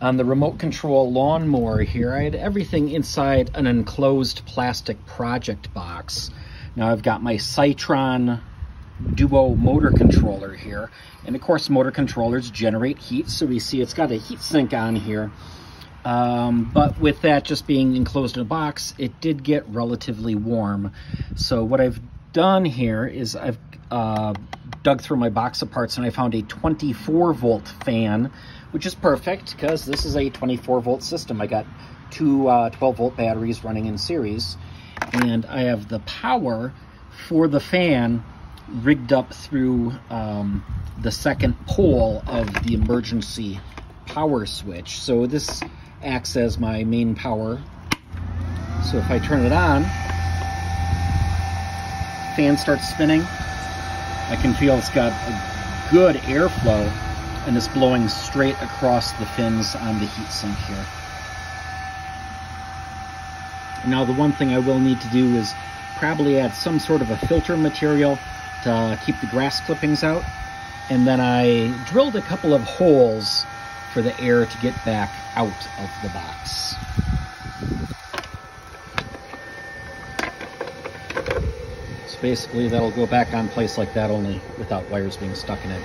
On the remote control lawnmower here, I had everything inside an enclosed plastic project box. Now I've got my Cytron Duo motor controller here. And of course, motor controllers generate heat. So we see it's got a heat sink on here. Um, but with that just being enclosed in a box, it did get relatively warm. So what I've done here is I've uh, dug through my box of parts and I found a 24 volt fan, which is perfect because this is a 24 volt system. I got two uh, 12 volt batteries running in series and I have the power for the fan rigged up through um, the second pole of the emergency power switch. So this acts as my main power. So if I turn it on, fan starts spinning. I can feel it's got a good airflow and it's blowing straight across the fins on the heatsink here. Now the one thing I will need to do is probably add some sort of a filter material to keep the grass clippings out. And then I drilled a couple of holes for the air to get back out of the box. So basically that'll go back on place like that only without wires being stuck in it.